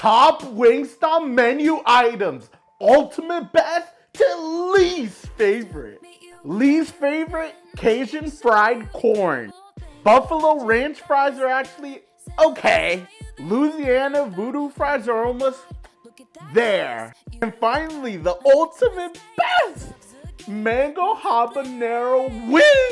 Top Wingstop menu items. Ultimate best to least favorite. Least favorite, Cajun fried corn. Buffalo ranch fries are actually okay. Louisiana voodoo fries are almost there. And finally, the ultimate best, mango habanero wing.